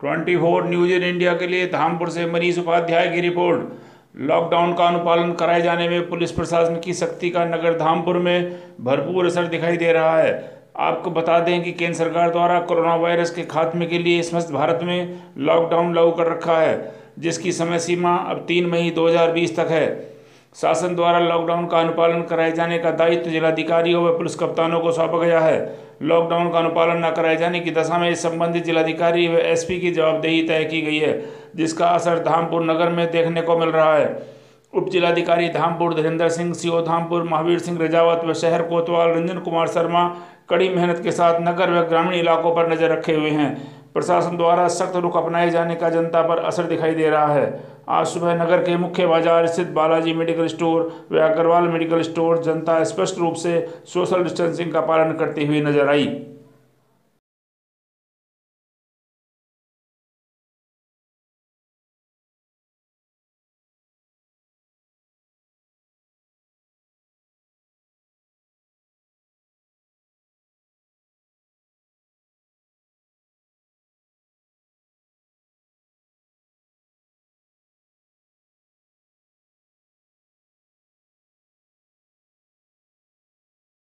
24 news इन India के लिए धामपुर से मनीष उपाध्याय की रिपोर्ट। लॉकडाउन का अनुपालन कराए जाने में पुलिस प्रशासन की सख्ती का नगर धामपुर में भरपूर असर दिखाई दे रहा है। आपको बता दें कि केंद्र सरकार द्वारा कोरोना वायरस के खात्मे के लिए समस्त भारत में लॉकडाउन लागू कर रखा है, जिसकी समय सीमा अब तीन मई 2020 तक है। शासन द्वारा लॉकडाउन का अनुपालन कराए जाने का दायित्व जिलाधिकारियों व पुलिस कप्तानों को सौंपा गया है। लॉकडाउन का अनुपालन न कराए जाने की दशा में इस संबंधित जिलाधिकारी व एसपी की जवाबदेही तय की गई है, जिसका असर धामपुर नगर में देखने को मिल रहा है। उप जिलाधिकारी धामपुर धीरेन्द्र सिंह, सीओ धामपुर महावीर सिंह रजावत व शहर कोतवाल रंजन कुमार शर्मा कड़ी मेहनत के साथ नगर व ग्रामीण इलाकों पर नज़र रखे हुए हैं। प्रशासन द्वारा सख्त रुख अपनाए जाने का जनता पर असर दिखाई दे रहा है। आज सुबह नगर के मुख्य बाज़ार स्थित बालाजी मेडिकल स्टोर व अग्रवाल मेडिकल स्टोर जनता स्पष्ट रूप से सोशल डिस्टेंसिंग का पालन करती हुई नज़र आई।